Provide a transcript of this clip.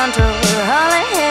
front of her holly